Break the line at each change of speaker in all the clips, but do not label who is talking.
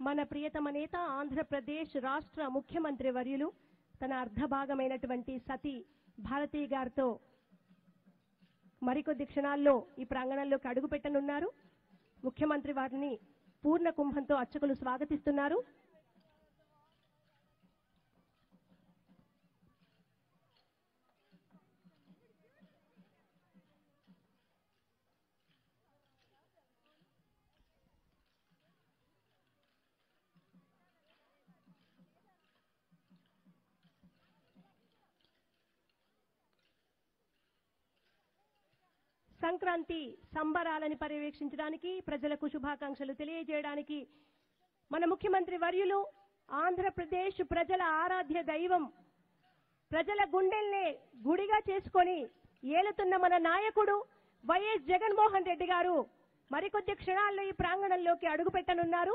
మన ప్రియతమ నేత ఆంధ్రప్రదేశ్ రాష్ట్ర ముఖ్యమంత్రి వర్యులు తన అర్ధభాగమైనటువంటి సతీ భారతీ గారితో మరికొద్ది క్షణాల్లో ఈ ప్రాంగణంలోకి అడుగుపెట్టనున్నారు. ముఖ్యమంత్రి వారిని పూర్ణ కుంభంతో అర్చకులు స్వాగతిస్తున్నారు. సంక్రాంతి సంబరాలని పర్యవేక్షించడానికి ప్రజలకు శుభాకాంక్షలు తెలియజేయడానికి మన ముఖ్యమంత్రి వర్యులు ఆంధ్రప్రదేశ్ ప్రజల ఆరాధ్య దైవం ప్రజల గుండెల్నే గుడిగా చేసుకొని ఏలుతున్న మన నాయకుడు వైఎస్ జగన్మోహన్ రెడ్డి గారు మరికొద్ది క్షణాల్లో ఈ ప్రాంగణంలోకి అడుగుపెట్టనున్నారు.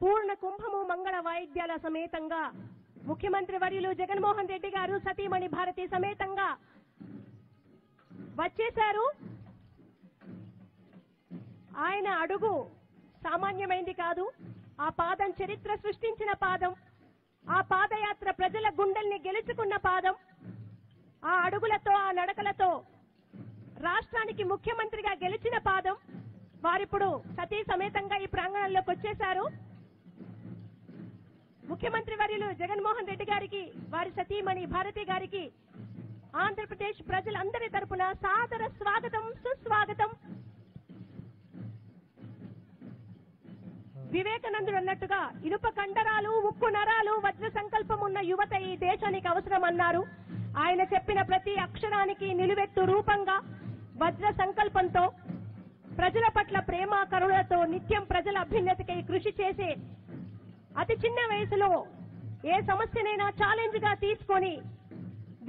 పూర్ణ కుంభము మంగళ వాయిద్యాల సమేతంగా ముఖ్యమంత్రి వర్యులు జగన్మోహన్ రెడ్డి గారు సతీమణి భారతి సమేతంగా వచ్చేశారు. ఆయన అడుగు సామాన్యమైంది కాదు. ఆ పాదం చరిత్ర సృష్టించిన పాదం. ఆ పాదయాత్ర ప్రజల గుండెల్ని గెలుచుకున్న పాదం. ఆ అడుగులతో ఆ నడకలతో రాష్ట్రానికి ముఖ్యమంత్రిగా గెలిచిన పాదం. వారిప్పుడు సతీ సమేతంగా ఈ ప్రాంగణంలోకి వచ్చేశారు. ముఖ్యమంత్రి వర్యులు జగన్మోహన్ రెడ్డి గారికి వారి సతీమణి భారతి గారికి ఆంధ్రప్రదేశ్ ప్రజలందరి తరపున సాదర స్వాగతం సుస్వాగతం. వివేకానందుడు అన్నట్టుగా ఇనుప కండరాలు ఉక్కు నరాలు వజ్ర సంకల్పం ఉన్న యువత ఈ దేశానికి అవసరం అన్నారు ఆయన చెప్పిన ప్రతి అక్షరానికి నిలువెత్తు రూపంగా వజ్ర సంకల్పంతో ప్రజల పట్ల ప్రేమ కరుణతో నిత్యం ప్రజల అభ్యున్నతికై కృషి చేసే అతి చిన్న వయసులో ఏ సమస్యనైనా ఛాలెంజ్గా తీసుకొని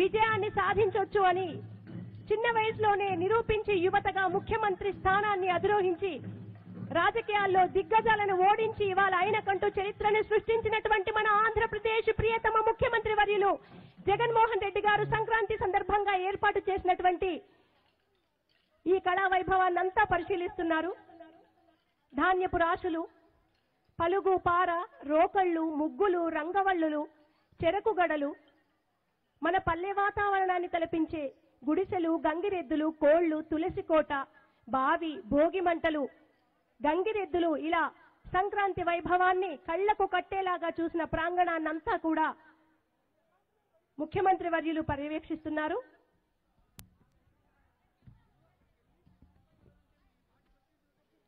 విజయాన్ని సాధించవచ్చు అని చిన్న వయసులోనే నిరూపించి యువతగా ముఖ్యమంత్రి స్థానాన్ని అధిరోహించి రాజకీయాల్లో దిగ్గజాలను ఓడించి ఇవాళ ఆయనకంటూ చరిత్రను సృష్టించినటువంటి మన ఆంధ్రప్రదేశ్ ప్రియతమ ముఖ్యమంత్రి వర్యులు జగన్మోహన్ రెడ్డి గారు సంక్రాంతి సందర్భంగా ఏర్పాటు చేసినటువంటి ఈ కళా వైభవాన్నంతా పరిశీలిస్తున్నారు. ధాన్యపు రాశులు పలుగు పార రోకళ్ళు ముగ్గులు రంగవల్లులు చెరకు గడలు. మన పల్లె వాతావరణాన్ని తలపించే గుడిసెలు గంగిరెద్దులు కోళ్ళు తులసి కోట బావి భోగి మంటలు. గంగిరెద్దులు ఇలా సంక్రాంతి వైభవాన్ని కళ్ళకు కట్టేలాగా చూసిన ప్రాంగణాన్నంతా కూడా ముఖ్యమంత్రి వర్యులు పర్యవేక్షిస్తున్నారు.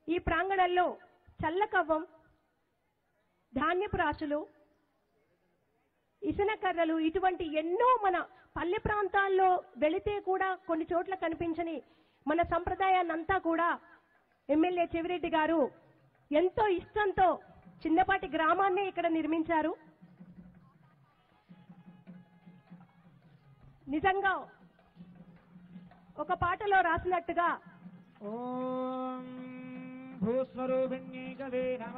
ఈ ప్రాంగణంలో చల్లకవ్వం ధాన్యపు రాశులు ఇసునకర్రలు ఇటువంటి ఎన్నో మన పల్లె ప్రాంతాల్లో వెళితే కూడా కొన్ని చోట్ల కనిపించని మన సంప్రదాయాన్నంతా కూడా ఎమ్మెల్యే చెవిరెడ్డి గారు ఎంతో ఇష్టంతో చిన్నపాటి గ్రామాన్నే ఇక్కడ నిర్మించారు. నిజంగా ఒక పాటలో రాసినట్టుగా
ఓం భూస్వరూపిణ్యై కవే నమ.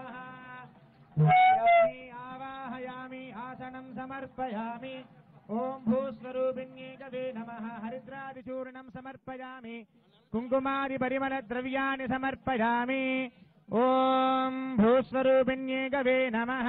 आवाहयामी आसनम समर्पयामि। ॐ भूस्वरूपिण्ये कवे नमः। हरिद्रादिचूर्णं समर्पयामि। कुङ्कुमादि परिमलद्रव्याणि समर्पयामि। ॐ भूस्वरूपिण्ये कवे नमः।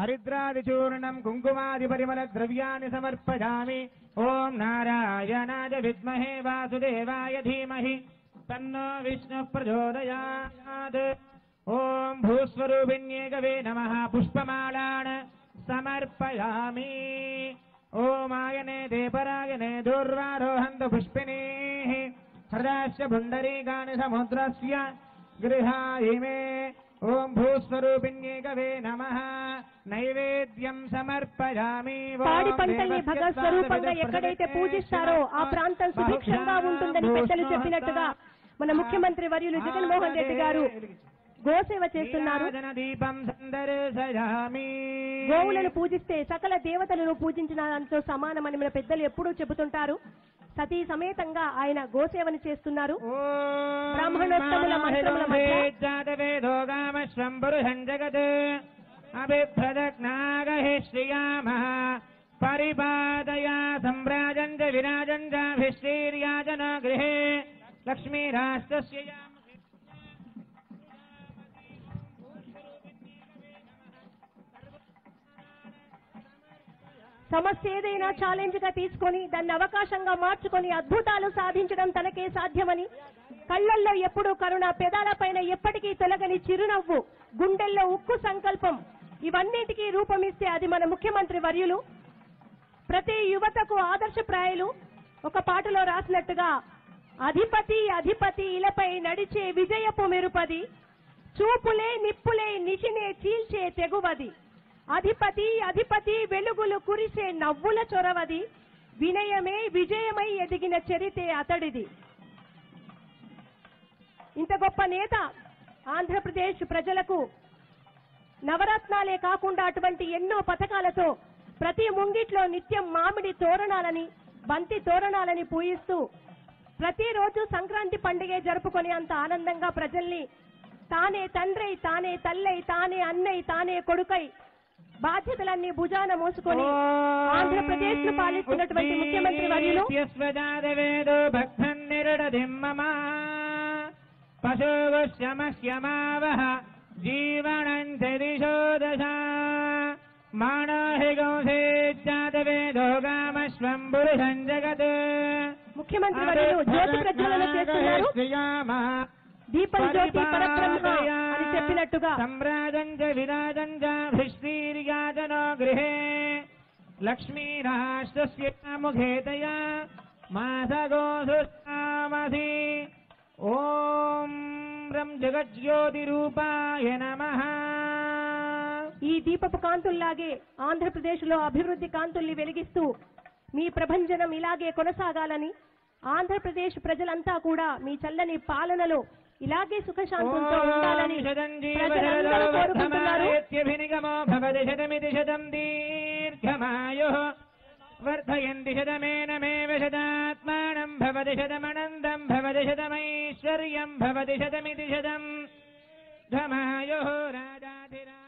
हरिद्रादिचूर्णं, कुङ्कुमादिपरिमलद्रव्याणि समर्पयामि। ॐ नारायणाय विद्महे वासुदेवाय धीमहि। तन्नो विष्णुः प्रचोदयात्। తన్నో విష్ణు ప్రచోదయాత్ ఓం భూస్వరూపిణ్యే గవే నమ పుష్పమాలాన్ సమర్పయామి ఓమాయనే దేపరాయనే దూర్వారోహంతు పుష్పిణీ హృదయస్య పుండరీకాని సముద్రస్య గృహాయిమే ఓం భూస్వరూపిణ్యే గవే నమ నైవేద్యం సమర్పయామి ఓం
పాడి పంటల్ని
దేవస్య
భగవత్ స్వరూపంగా ఎక్కడైతే పూజిస్తారో ఆ ప్రాంతం సుభిక్షంగా ఉంటుందని పెద్దలు చెప్పినట్టుగా మన ముఖ్యమంత్రి వర్యులు జగన్మోహన్ రెడ్డి గారు గోసేవ చేస్తున్నారు. గోవులను పూజిస్తే సకల దేవతలను పూజించిన దానితో సమానమని మన పెద్దలు ఎప్పుడూ చెబుతుంటారు. సతీ సమేతంగా ఆయన గోసేవని చేస్తున్నారు. బ్రాహ్మణోత్తముల మంత్రముల మధ్య
జాతవేదోగామశ్వం పురుషం జగత్ అభిప్రదగ్నాగహి శ్రియామ. పరిపాదయా సంవ్రాజం చ విరాజం చాభిశ్రీర్యాజన గృహే లక్ష్మీరాష్ట్రస్య
సమస్య ఏదైనా ఛాలెంజ్గా తీసుకొని దాన్ని అవకాశంగా మార్చుకొని అద్భుతాలు సాధించడం తనకే సాధ్యమని కళ్ళల్లో ఎప్పుడూ కరుణ పెదాలపైన ఎప్పటికీ తొలగని చిరునవ్వు గుండెల్లో ఉక్కు సంకల్పం ఇవన్నిటికీ రూపమిస్తే అది మన ముఖ్యమంత్రి వర్యులు. ప్రతి యువతకు ఆదర్శప్రాయులు. ఒక పాటలో రాసినట్టుగా అధిపతి అధిపతి ఇలపై నడిచే విజయపు మెరుపది చూపులే నిప్పులే నిచినే చీల్చే తెగువది. అధిపతి అధిపతి వెలుగులు కురిసే నవ్వుల చొరవది. వినయమే విజయమై ఎదిగిన చరితే అతడిది. ఇంత గొప్ప నేత ఆంధ్రప్రదేశ్ ప్రజలకు నవరత్నాలే కాకుండా అటువంటి ఎన్నో పథకాలతో ప్రతి ముంగిట్లో నిత్యం మామిడి తోరణాలని బంతి తోరణాలని పూయిస్తూ ప్రతిరోజు సంక్రాంతి పండుగ జరుపుకొని అంత ఆనందంగా ప్రజల్ని తానే తండ్రై తానే తల్లై తానే అన్నై తానే కొడుకై బాధ్యతలన్నీ భుజాన మోసుకొని ఆంధ్రప్రదేశ్ను పాలిస్తున్నటువంటి ముఖ్యమంత్రి వర్యులు
పశుగుశ్యమశ్యమావహ జీవనం దిశో దశ మాణోహి గౌసేజ్జాతవేదోగామశ్వం పురుషం జగత్.
ముఖ్యమంత్రి వర్యులు జ్యోతి ప్రజ్వలన చేస్తున్నారు. దీపం జ్యోతి పరబ్రహ్మ. చెప్పినట్టుగా.
సంరాజం చ విరాజం చ భృష్టీర్యాజనో గృహే లక్ష్మీరాష్ట్రస్య ముఖేతయా మాసగోసుస్తామసి ఓం రం జగజ్యోతిరూపాయ నమః.
ఈ దీపపు కాంతుల్లాగే ఆంధ్రప్రదేశ్లో అభివృద్ధి కాంతుల్ని వెలిగిస్తూ మీ ప్రభంజనం ఇలాగే కొనసాగాలని ఆంధ్రప్రదేశ్ ప్రజలంతా కూడా మీ చల్లని పాలనలో ఇలాగే సుఖశాంతులతో ఉండాలని ప్రజలందరూ కోరుకుంటున్నారు
వర్ధమానేత్యభినిగమో భవతి శతమితి శతం దీర్ఘమాయు వర్ధయంతి శతమేనమేవ శతాత్మానం భవతి శతమనందం భవతి శతమైశ్వర్యం భవతి శతమితి శతం ధమాయు రాజాధిరాజా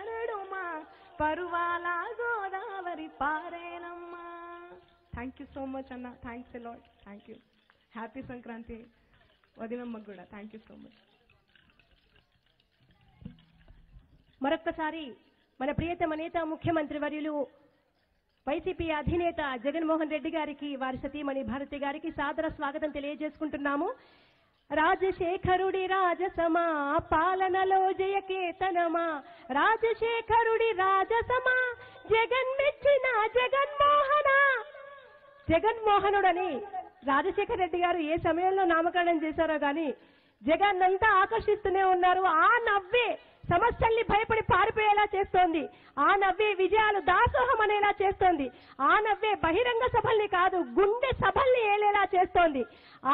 పరడుమా పరువాల గోదావరి పారేనమ్మా. థ్యాంక్ యూ సో మచ్ అన్న. థ్యాంక్స్ లాడ్ థ్యాంక్ యూ హ్యాపీ సంక్రాంతి వదినమ్మకు కూడా. థ్యాంక్ యూ సో మచ్
మరొక్కసారి మన ప్రియతమ నేత ముఖ్యమంత్రి వర్యులు వైసీపీ అధినేత జగన్మోహన్ రెడ్డి గారికి వారి సతీమణి భారతి గారికి సాదర స్వాగతం తెలియజేసుకుంటున్నాము. రాజశేఖరుడి రాజసమా పాలనలో జయకేతనమా? రాజశేఖరుడి రాజసమా జగన్ మెచ్చిన జగన్మోహన? జగన్మోహనుడని రాజశేఖర రెడ్డి గారు ఏ సమయంలో నామకరణం చేశారో గాని జగన్ అంతా ఆకర్షిస్తూనే ఉన్నారు. ఆ నవ్వే సమస్యల్ని భయపడి పారిపోయేలా చేస్తోంది. ఆ నవ్వే విజయాలు దాసోహం అనేలా చేస్తోంది. ఆ నవ్వే బహిరంగ సభల్ని కాదు గుండె సభల్ని ఏలేలా చేస్తోంది.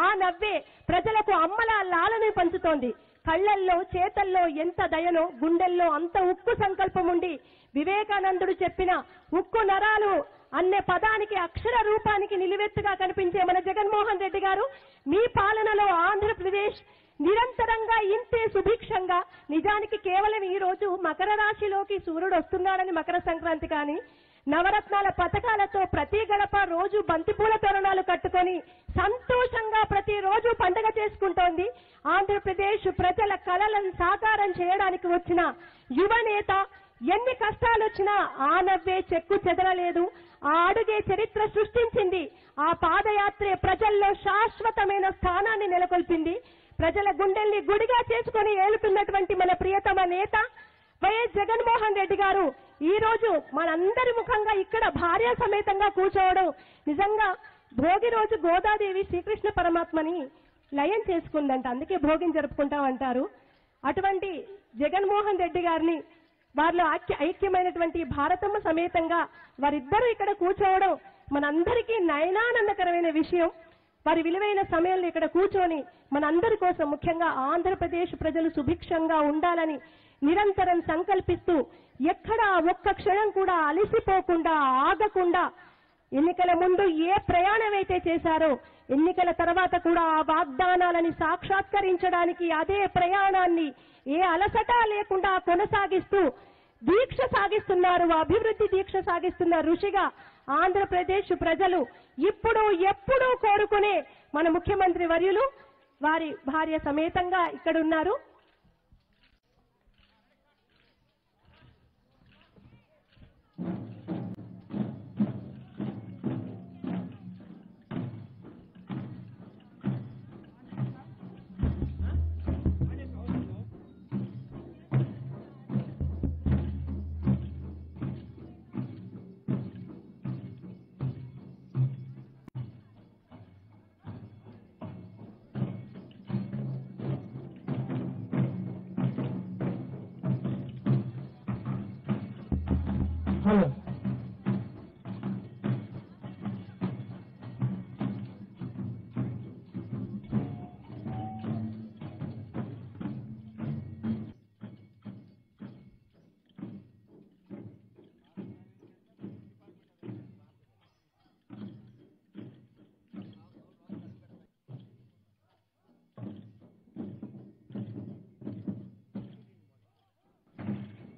ఆ నవ్వే ప్రజలకు అమ్మల లాలని పంచుతోంది. కళ్ళల్లో చేతల్లో ఎంత దయనో గుండెల్లో అంత ఉక్కు సంకల్పం ఉండి వివేకానందుడు చెప్పిన ఉక్కు నరాలు అనే పదానికి అక్షర రూపానికి నిలువెత్తుగా కనిపించే మన జగన్మోహన్ రెడ్డి గారు మీ పాలనలో ఆంధ్రప్రదేశ్ నిరంతరంగా ఇంతే సుభిక్షంగా. నిజానికి కేవలం ఈ రోజు మకర రాశిలోకి సూర్యుడు వస్తున్నాడని మకర సంక్రాంతి కానీ నవరత్నాల పథకాలతో ప్రతి గడప రోజు బంతిపూల తోరణాలు కట్టుకొని సంతోషంగా ప్రతి రోజు పండుగ చేసుకుంటోంది. ఆంధ్రప్రదేశ్ ప్రజల కలలను సాకారం చేయడానికి వచ్చిన యువ నేత ఎన్ని కష్టాలు వచ్చినా ఆ నవ్వే చెక్కు చెదరలేదు. ఆ అడుగే చరిత్ర సృష్టించింది. ఆ పాదయాత్రే ప్రజల్లో శాశ్వతమైన స్థానాన్ని నెలకొల్పింది. ప్రజల గుండెల్ని గుడిగా చేసుకొని ఏలుతున్నటువంటి మన ప్రియతమ నేత వైఎస్ జగన్మోహన్ రెడ్డి గారు ఈ రోజు మనందరి ముఖంగా ఇక్కడ భార్య సమేతంగా కూర్చోవడం నిజంగా భోగి రోజు గోదాదేవి శ్రీకృష్ణ పరమాత్మని లయం చేసుకుందంట. అందుకే భోగిని జరుపుకుంటాం అంటారు అటువంటి జగన్మోహన్ రెడ్డి గారిని వారిలో ఐక్య ఐక్యమైనటువంటి భారతమ్మ సమేతంగా వారిద్దరూ ఇక్కడ కూర్చోవడం మనందరికీ నయనానందకరమైన విషయం. వారి విలువైన సమయంలో ఇక్కడ కూర్చొని మనందరి కోసం ముఖ్యంగా ఆంధ్రప్రదేశ్ ప్రజలు సుభిక్షంగా ఉండాలని నిరంతరం సంకల్పిస్తూ ఎక్కడా ఒక్క క్షణం కూడా అలసిపోకుండా ఆగకుండా ఎన్నికల ముందు ఏ ప్రయాణం అయితే చేశారో ఎన్నికల తర్వాత కూడా ఆ వాగ్దానాలని సాక్షాత్కరించడానికి అదే ప్రయాణాన్ని ఏ అలసట లేకుండా కొనసాగిస్తూ దీక్ష సాగిస్తున్నారు అభివృద్ధి దీక్ష సాగిస్తున్న ఋషిగా ఆంధ్రప్రదేశ్ ప్రజలు ఇప్పుడు ఎప్పుడూ కోరుకునే మన ముఖ్యమంత్రి వర్యులు వారి భార్య సమేతంగా ఇక్కడ ఉన్నారు
హలో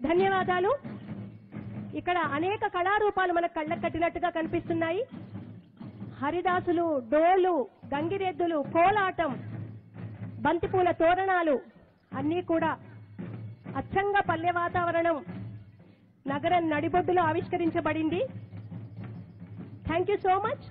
ధన్యవాదాలు ఇక్కడ అనేక కళారూపాలు మనకు కళ్ళకు కట్టినట్టుగా కనిపిస్తున్నాయి. హరిదాసులు డోలు గంగిరెద్దులు కోలాటం బంతిపూల తోరణాలు అన్నీ కూడా అచ్చంగా పల్లె వాతావరణం నగరం నడిబొడ్డులో ఆవిష్కరించబడింది. Thank you so much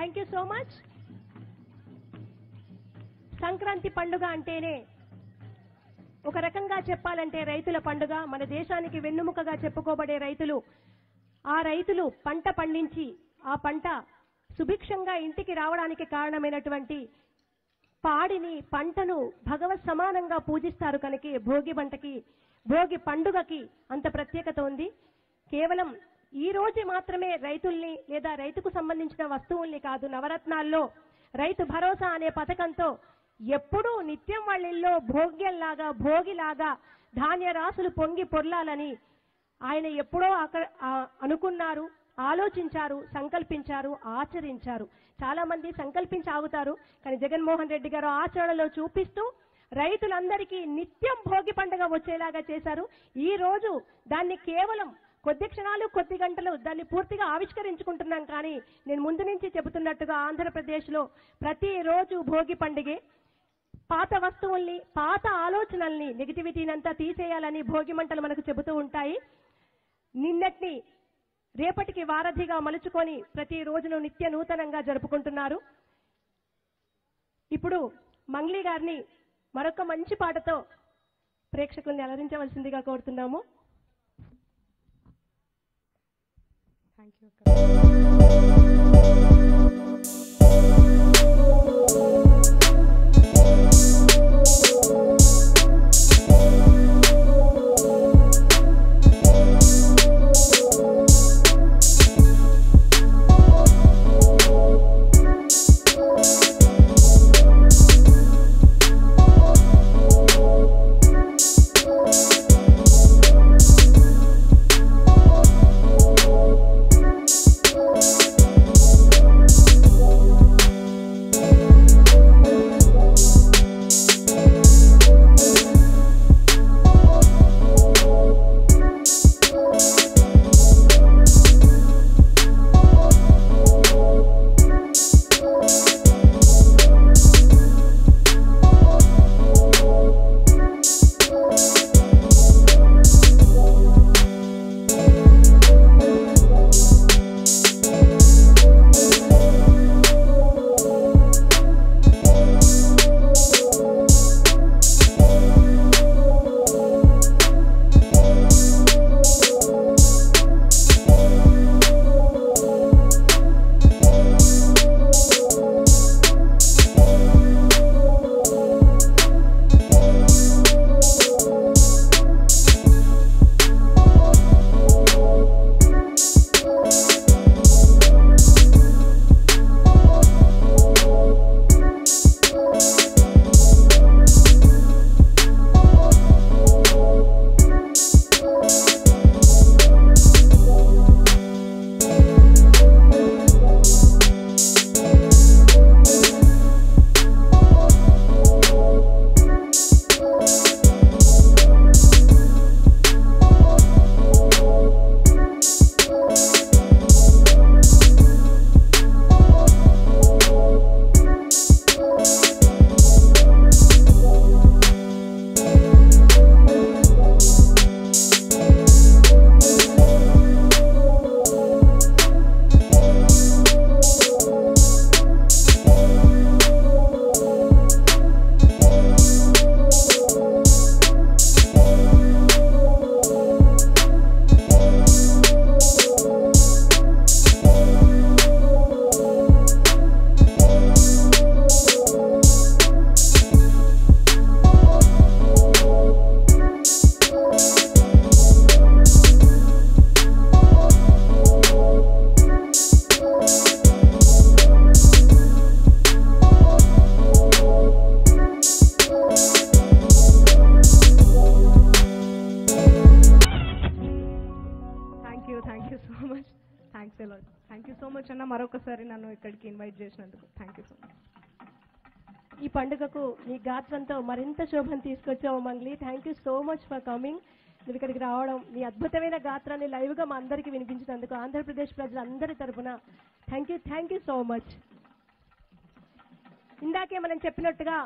thank you so much Sankranti పండుగ అంటేనే ఒక రకంగా చెప్పాలంటే రైతుల పండుగ. మన దేశానికి వెన్నుముకగా చెప్పుకోబడే రైతులు ఆ రైతులు పంట పండించి ఆ పంట సుభిక్షంగా ఇంటికి రావడానికి కారణమైనటువంటి పాడిని పంటను భగవత్ సమానంగా పూజిస్తారు కనుక భోగి పంటకి భోగి పండుగకి అంత ప్రత్యేకత ఉంది. కేవలం ఈ రోజు మాత్రమే రైతుల్ని లేదా రైతుకు సంబంధించిన వస్తువుల్ని కాదు నవరత్నాల్లో రైతు భరోసా అనే పథకంతో ఎప్పుడూ నిత్యం వాళ్ళిల్లో భోగ్యంలాగా భోగిలాగా ధాన్య రాసులు పొంగి పొర్లాలని ఆయన ఎప్పుడో అక్కడ అనుకున్నారు ఆలోచించారు సంకల్పించారు ఆచరించారు. చాలా మంది సంకల్పించి ఆగుతారు కానీ జగన్మోహన్ రెడ్డి గారు ఆచరణలో చూపిస్తూ రైతులందరికీ నిత్యం భోగి పండుగ వచ్చేలాగా చేశారు. ఈ రోజు దాన్ని కేవలం కొద్ది క్షణాలు కొద్ది గంటలు దాన్ని పూర్తిగా ఆవిష్కరించుకుంటున్నాం కానీ నేను ముందు నుంచి చెబుతున్నట్టుగా ఆంధ్రప్రదేశ్లో ప్రతిరోజు భోగి పండుగే పాత వస్తువుల్ని పాత ఆలోచనల్ని నెగిటివిటీని అంతా తీసేయాలని భోగి మంటలు మనకు చెబుతూ ఉంటాయి. నిన్నటిని రేపటికి వారధిగా మలుచుకొని ప్రతిరోజును నిత్య నూతనంగా జరుపుకుంటున్నారు. ఇప్పుడు మంగ్లీ గారిని మరొక మంచి పాటతో ప్రేక్షకుల్ని అలరించవలసిందిగా కోరుతున్నాము.
థ్యాంక్ యూ మరొకసారి నన్ను ఇక్కడికి ఇన్వైట్ చేసినందుకు థ్యాంక్ యూ సో మచ్
ఈ పండుగకు నీ గాత్రంతో మరింత శోభను తీసుకొచ్చావు Mangli. Thank you so much for coming నువ్వు ఇక్కడికి రావడం నీ అద్భుతమైన గాత్రాన్ని లైవ్గా మా అందరికి వినిపించినందుకు ఆంధ్రప్రదేశ్ ప్రజలందరి తరఫున thank you thank you so much ఇందాకే మనం చెప్పినట్టుగా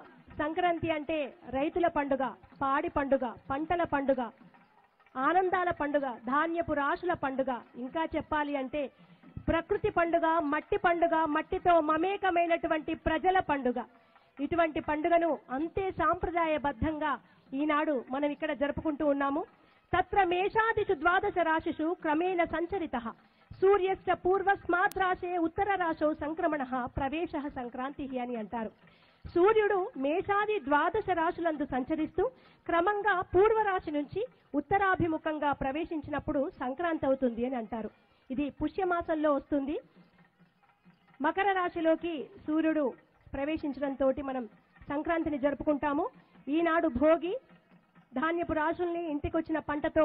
సంక్రాంతి అంటే రైతుల పండుగ పాడి పండుగ పంటల పండుగ ఆనందాల పండుగ ధాన్యపు రాశుల పండుగ. ఇంకా చెప్పాలి అంటే ప్రకృతి పండుగ మట్టి పండుగ మట్టితో మమేకమైనటువంటి ప్రజల పండుగ. ఇటువంటి పండుగను అంతే సాంప్రదాయబద్ధంగా ఈనాడు మనం ఇక్కడ జరుపుకుంటూ ఉన్నాము. తత్ర మేషాదిషు ద్వాదశ రాశిషు క్రమేణ సంచరిత. సూర్యశ్చ పూర్వస్మాత్ రాశే ఉత్తర రాశో సంక్రమణ ప్రవేశ సంక్రాంతి అని అంటారు. సూర్యుడు మేషాది ద్వాదశ రాశులందు సంచరిస్తూ క్రమంగా పూర్వ రాశి నుంచి ఉత్తరాభిముఖంగా ప్రవేశించినప్పుడు సంక్రాంతి అవుతుంది అని అంటారు. ఇది పుష్యమాసంలో వస్తుంది. మకర రాశిలోకి సూర్యుడు ప్రవేశించడంతో మనం సంక్రాంతిని జరుపుకుంటాము. ఈనాడు భోగి ధాన్యపు రాశుల్ని ఇంటికొచ్చిన పంటతో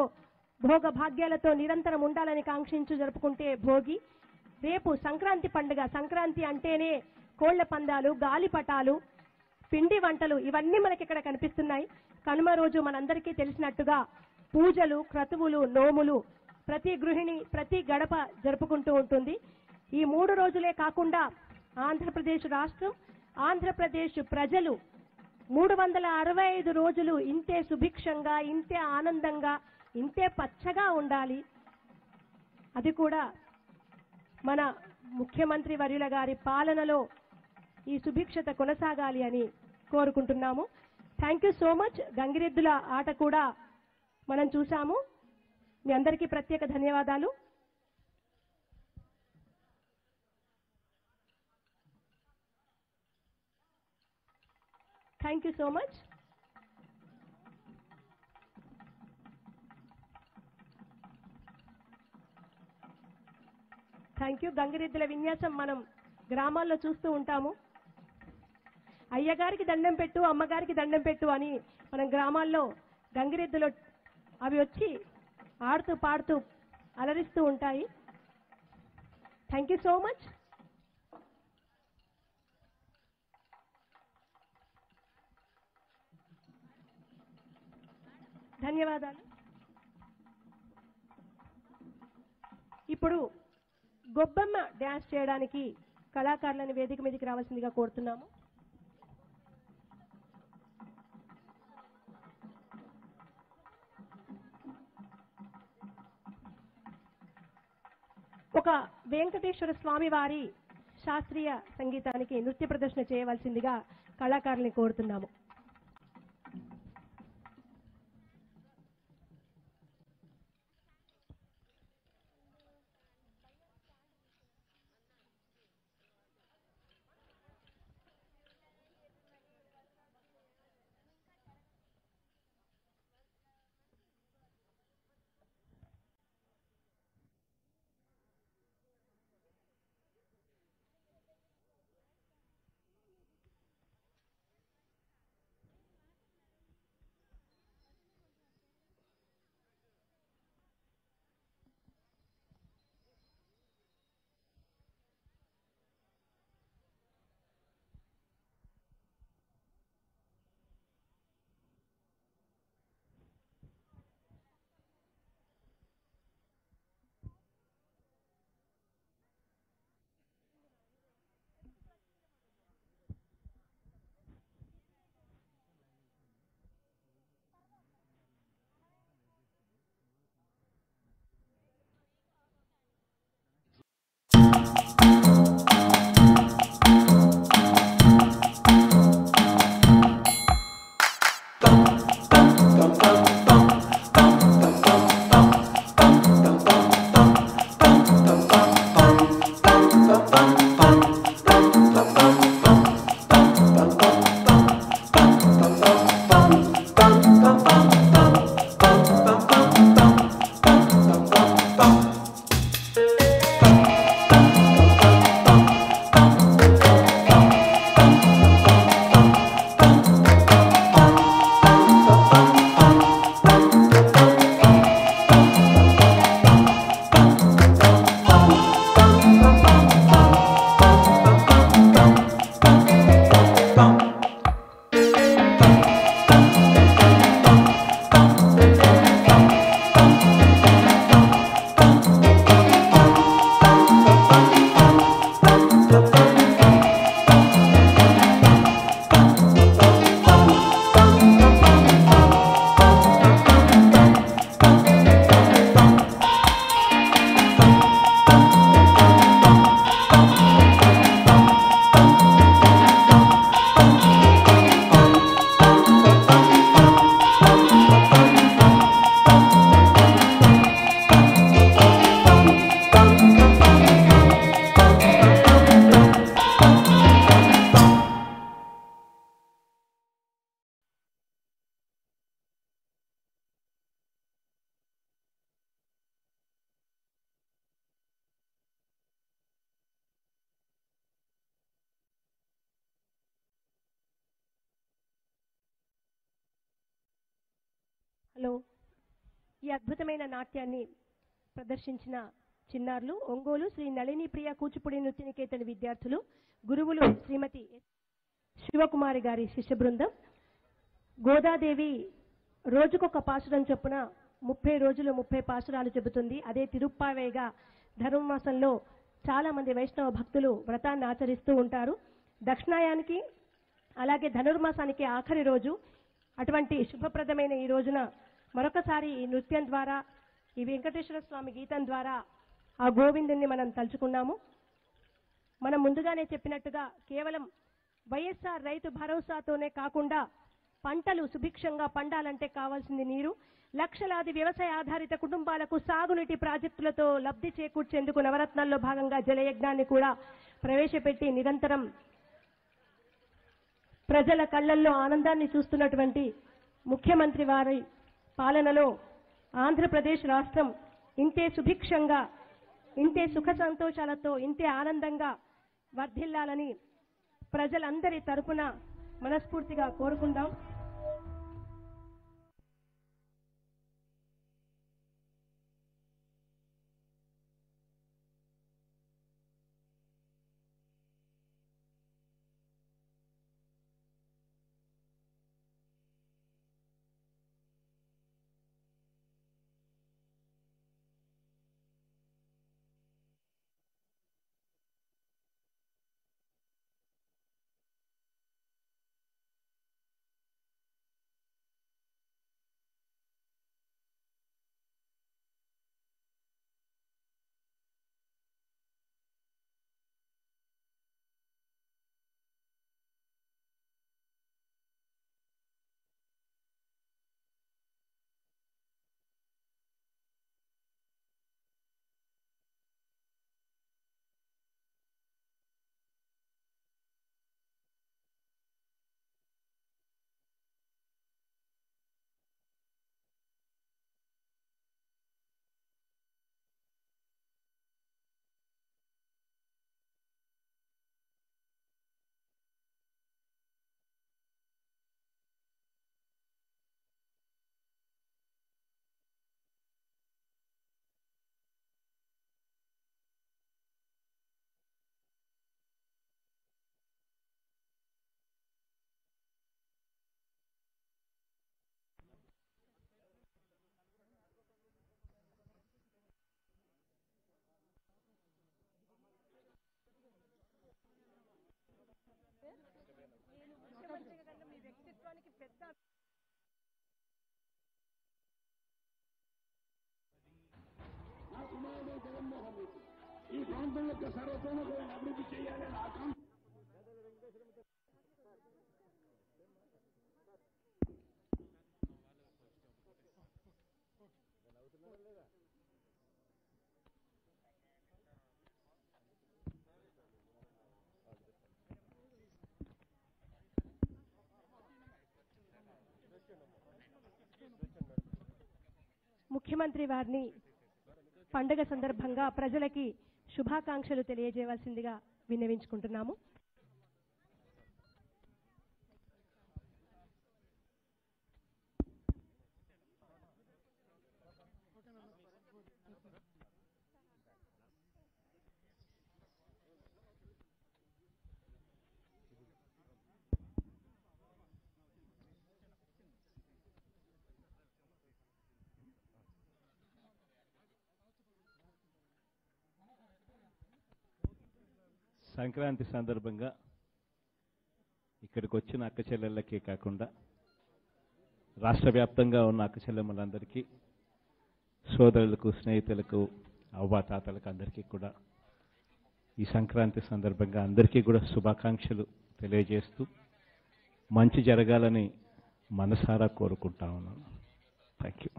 భోగ భాగ్యాలతో నిరంతరం ఉండాలని కాంక్షించు జరుపుకుంటే భోగి. రేపు సంక్రాంతి పండుగ. సంక్రాంతి అంటేనే కోళ్ళ పందాలు గాలిపటాలు పిండి వంటలు ఇవన్నీ మనకి ఇక్కడ కనిపిస్తున్నాయి. కనుమ రోజు మనందరికీ తెలిసినట్టుగా పూజలు క్రతువులు నోములు ప్రతి గృహిణి ప్రతి గడప జరుపుకుంటూ ఉంటుంది. ఈ మూడు రోజులే కాకుండా ఆంధ్రప్రదేశ్ రాష్ట్రం ఆంధ్రప్రదేశ్ ప్రజలు మూడు వందల అరవై ఐదు రోజులు ఇంతే సుభిక్షంగా ఇంతే ఆనందంగా ఇంతే పచ్చగా ఉండాలి. అది కూడా మన ముఖ్యమంత్రి వర్యుల గారి పాలనలో ఈ సుభిక్షత కొనసాగాలి అని కోరుకుంటున్నాము. థ్యాంక్ యూ సో మచ్ గంగిరెద్దుల ఆట కూడా మనం చూసాము మీ అందరికీ ప్రత్యేక ధన్యవాదాలు. Thank you so much thank you గంగిరెద్దుల విన్యాసం మనం గ్రామాల్లో చూస్తూ ఉంటాము. అయ్యగారికి దండం పెట్టు అమ్మగారికి దండం పెట్టు అని మనం గ్రామాల్లో గంగిరెద్దులు అవి వచ్చి ఆడుతూ పాడుతూ అలరిస్తూ ఉంటాయి. థ్యాంక్ యూ సో మచ్ ధన్యవాదాలు. ఇప్పుడు గొబ్బెమ్మ డ్యాన్స్ చేయడానికి కళాకారులను వేదిక మీదకి రావాల్సిందిగా కోరుతున్నాము. ఒక వెంకటేశ్వర స్వామి వారి శాస్త్రీయ సంగీతానికి నృత్య ప్రదర్శన చేయవలసిందిగా కళాకారుల్ని కోరుతున్నాము. ఈ అద్భుతమైన నాట్యాన్ని ప్రదర్శించిన చిన్నారులు ఒంగోలు శ్రీ నళిని ప్రియ కూచిపూడి నృత్య నికేతన విద్యార్థులు గురువులు శ్రీమతి శివకుమారి గారి శిష్య బృందం. గోదాదేవి రోజుకొక పాసురం చొప్పున ముప్పై రోజులు ముప్పై పాసురాలు చెబుతుంది. అదే తిరుప్పావేగా ధనుర్మాసంలో చాలా మంది వైష్ణవ భక్తులు వ్రతాన్ని ఆచరిస్తూ ఉంటారు. దక్షిణాయానికి అలాగే ధనుర్మాసానికి ఆఖరి రోజు. అటువంటి శుభప్రదమైన ఈ రోజున మరొకసారి ఈ నృత్యం ద్వారా ఈ వెంకటేశ్వర స్వామి గీతం ద్వారా ఆ గోవిందుని మనం తలుచుకున్నాము. మనం ముందుగానే చెప్పినట్టుగా కేవలం వైఎస్ఆర్ రైతు భరోసాతోనే కాకుండా పంటలు సుభిక్షంగా పండాలంటే కావాల్సింది నీరు. లక్షలాది వ్యవసాయ ఆధారిత కుటుంబాలకు సాగునీటి ప్రాజెక్టులతో లబ్ధి చేకూర్చేందుకు నవరత్నాల్లో భాగంగా జలయజ్ఞాన్ని కూడా ప్రవేశపెట్టి నిరంతరం ప్రజల కళ్ళల్లో ఆనందాన్ని చూస్తున్నటువంటి ముఖ్యమంత్రి వారి పాలనలో ఆంధ్రప్రదేశ్ రాష్ట్రం ఇంతే సుభిక్షంగా ఇంతే సుఖ సంతోషాలతో ఇంతే ఆనందంగా వర్ధిల్లాలని ప్రజలందరి తరపున మనస్ఫూర్తిగా కోరుకుందాం. ముఖ్యమంత్రి వారిని పండుగ సందర్భంగా ప్రజలకి శుభాకాంక్షలు తెలియజేయవలసిందిగా విన్నవించుకుంటున్నాము.
సంక్రాంతి సందర్భంగా ఇక్కడికి వచ్చిన అక్క చెల్లెళ్ళకే కాకుండా రాష్ట్ర వ్యాప్తంగా ఉన్న అక్క చెల్లెమ్మలందరికీ సోదరులకు స్నేహితులకు అవ్వాతాతలకు అందరికీ కూడా ఈ సంక్రాంతి సందర్భంగా అందరికీ కూడా శుభాకాంక్షలు తెలియజేస్తూ మంచి జరగాలని మనసారా కోరుకుంటా ఉన్నాను. థ్యాంక్ యూ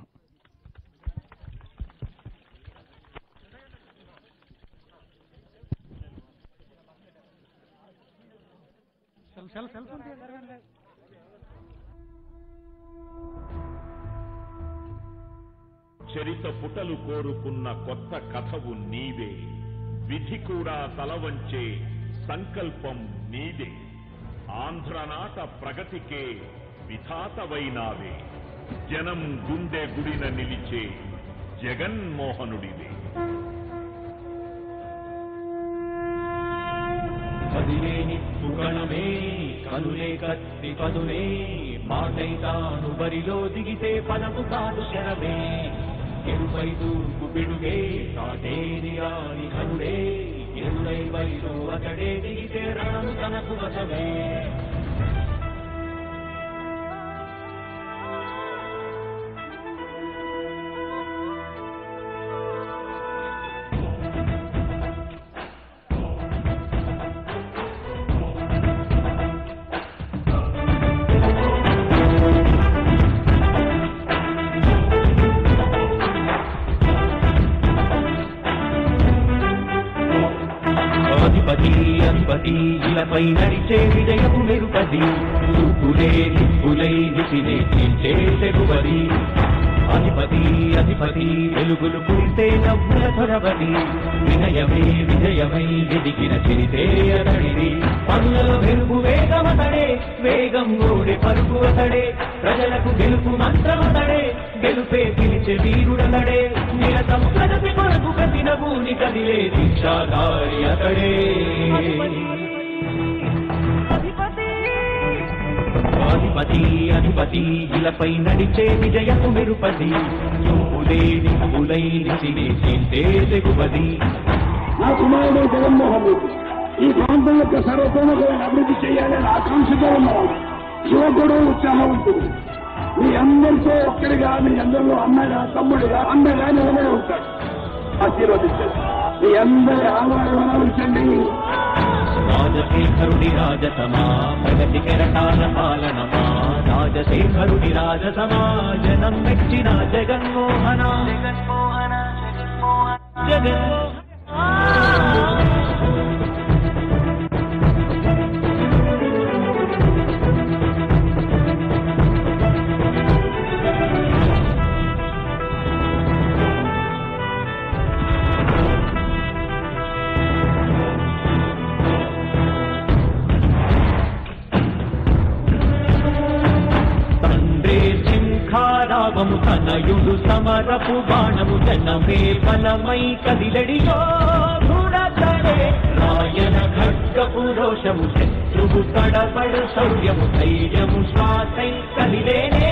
చరిత పుటలు కోరుకున్న కొత్త కథవు నీవే. విధి కూడా తలవంచే సంకల్పం నీదే ఆంధ్రనాట ప్రగతికే విధాతవైనావే. జనం గుండె గుడిన నిలిచే జగన్మోహనుడివే.
కదిలేని సుగణమే కనులే కత్తి పదులే మాటైతాను బరిలో దిగితే పదము కాదు శరమే. ఎరుపై తూర్పు పిడుగే కాటేది రాని కనుడే ఎరుడై బరిలో అతడే దిగితే రణము తనకు వశమే. పై నడిచే విజయము మెరుపది చూపులే దిక్కులై దిశినే తింటే తెగువది అధిపతి అధిపతి వెలుగులు కురిసే నవ్వుల ధరవది. వినయమే విజయమై ఎదిగిన చిరితే అతడిది. పనులలో వెలుగు వేగమతడే వేగం ఓడే పరుగు అతడే. ప్రజలకు గెలుపు మంత్రమతడే గెలుపే పిలిచే వీరుడతడే నిరతం ప్రగతి కొరకు కఠిన భూని కదిలే దీక్షాధారి అతడే. అధిపతి అధిపతి ఇలపై నడిచే విజయపు మెరుపది చూపులే దిక్కులై నిసినే చీల్చే తెగువది.
నా కుమారుడు జగన్మోహన్ రెడ్డి ఈ ప్రాంతం యొక్క సర్వతోముఖమైన అభివృద్ధి చేయాలని ఆకాంక్షతో ఉన్నవాడు. యువకుడు ఉత్సాహవంతుడు. మీ అందరితో ఒక్కడిగా మీ అందరిలో అన్నగా తమ్ముడిగా అన్నగా నిలబడి ఉంటాడు. ఆశీర్వదించండి. మీ అందరి ఆదరణ ఉంచండి
రాజశేఖరుడి రాజసమా ప్రగతి కెరటాల పాలనమా? రాజశేఖరుడి రాజసమా జనం మెచ్చిన జగన్మోహన జగన్మోహన. జగన్మోహన. భావము తనయుడు సమరపు బాణము జనమే ఫలమై కదిలడియో రాయన ఖడ్గపు రోషము శత్రువు తడబడు శౌర్యము ధైర్యము శ్వాసై కదిలేనే.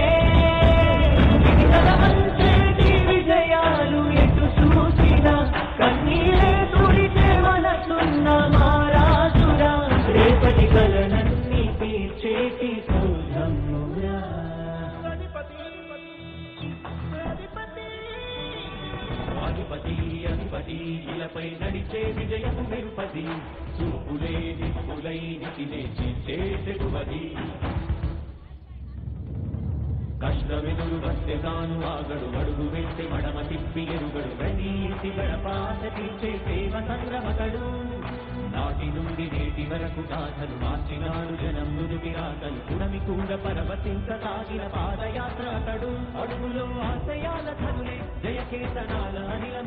అధిపతి ఇలపై నడిచే విజయము నిరుపది. చూపులే దిక్కులై నితినే చీల్చే తెగువది. కష్టమెదురు వస్తే తాను ఆగడు అడుగు వెళ్తే మడమ తిప్పి ఎరుగడు. గణీతి గడపాత తీర్చే సేవ సంగ్రమతడు నాటి నుండి నేటి వరకు గాథలు మార్చినాడు జనం నుదుటి రాకలు పుడమి కూడా పరవశింత సాగిన పాదయాత్ర అతడు అడుగులో ఆశయాల ధనులే జయకేతనాల అనిల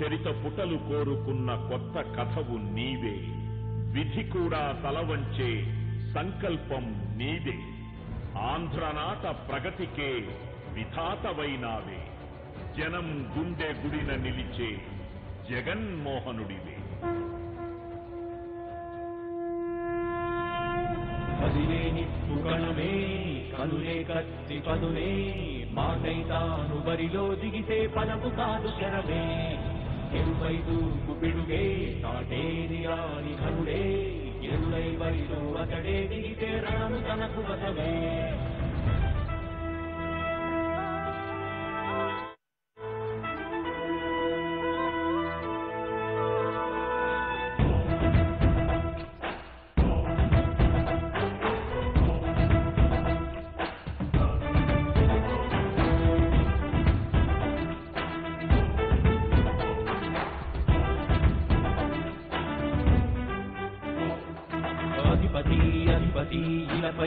చరిత పుటలు కోరుకున్న కొత్త కథవు నీవే. విధి కూడా తలవంచే సంకల్పం నీదే ఆంధ్రనాట ప్రగతికే విధాతవైనావే. జనం గుండె గుడిన నిలిచే జగన్మోహనుడివే.
కదిలేని నిప్పు కనులే కత్తి పదునే మాటైతాను బరిలో దిగితే పదము కాదు శరమే. ఎరుపై దూకు పిడుగే తాటేది రాని ఘనుడే. ఎరులై బరిలో అతడే దిగితే రాను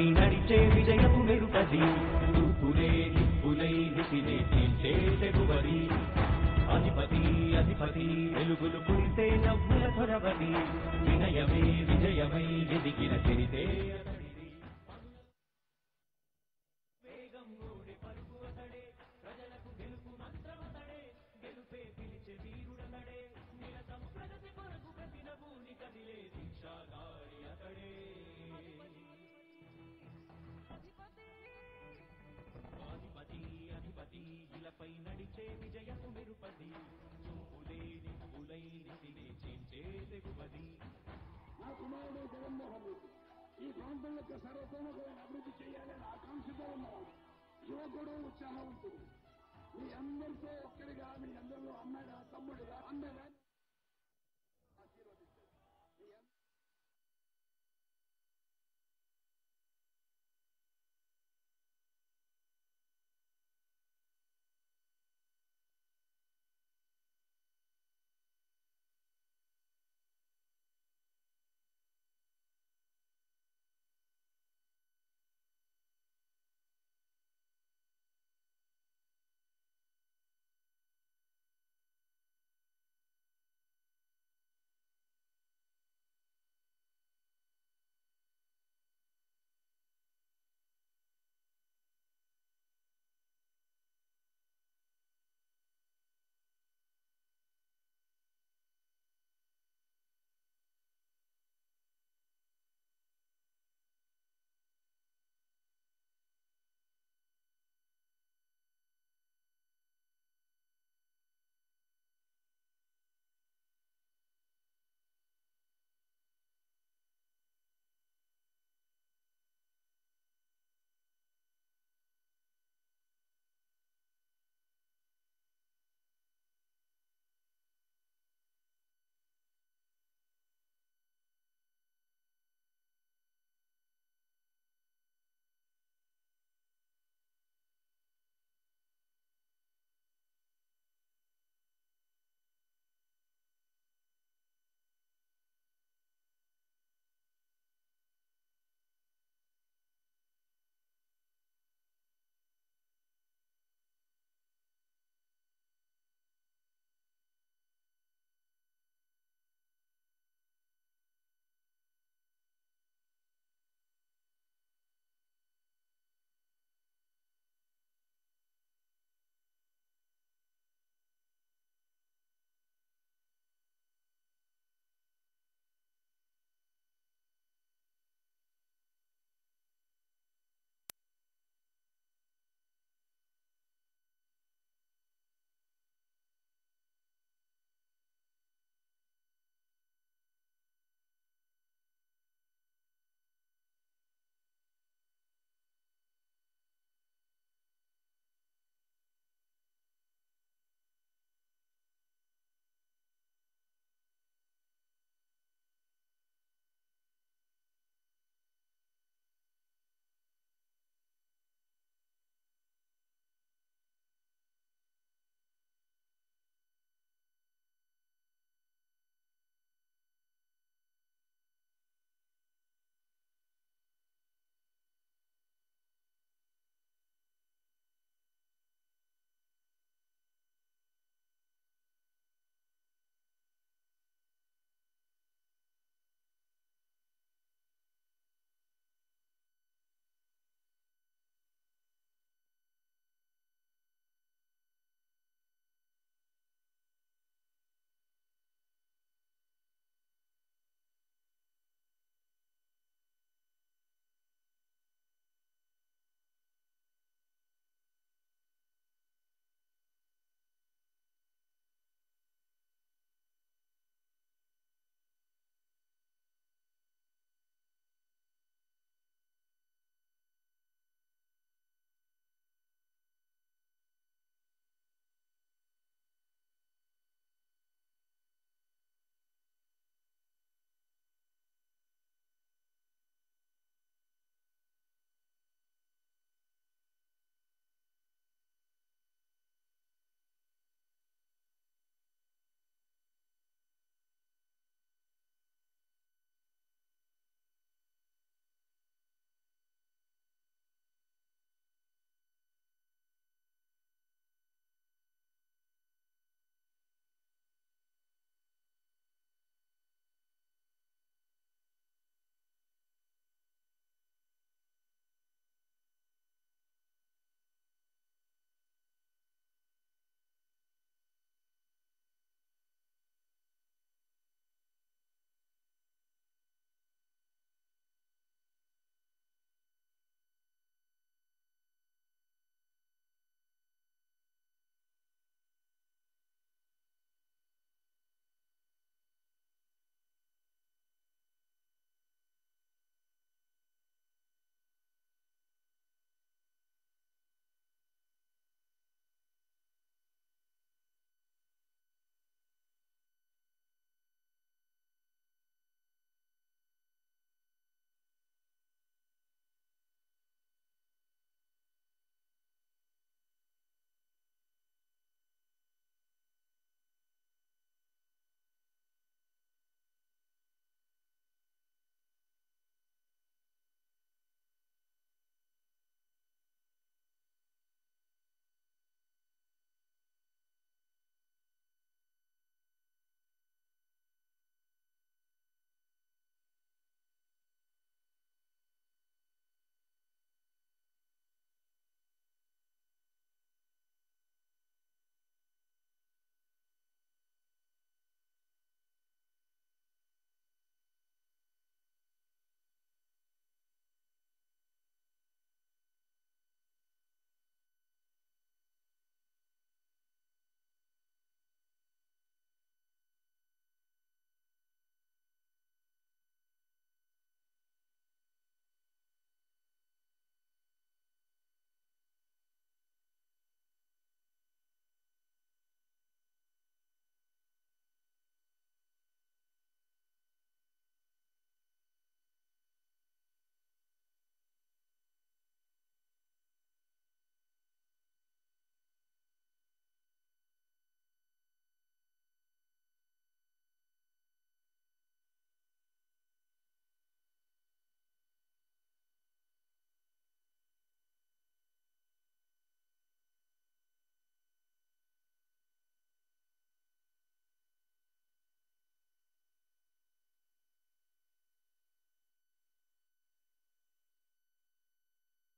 పై నడిచే విజయము మెరుపది. తూపులే నిప్పులై నిపిలే తీర్చే తెగువరి అధిపతి అధిపతి వెలుగులు కురిసే నవ్వుల త్వరవది. వినయమే విజయమై ఎదిగిన చరితే గొప్పది
నా కుమారుడు జగన్మోహన్ రెడ్డి ఈ ప్రాంతం యొక్క సర్వతోముఖమైన అభివృద్ధి చేయాలని ఆకాంక్షతో ఉన్నవాడు యువకుడు ఉత్సాహవంతుడు. మీ అందరితో ఒక్కడిగా మీ అందరిలో అన్నగా తమ్ముడిగా అన్నగా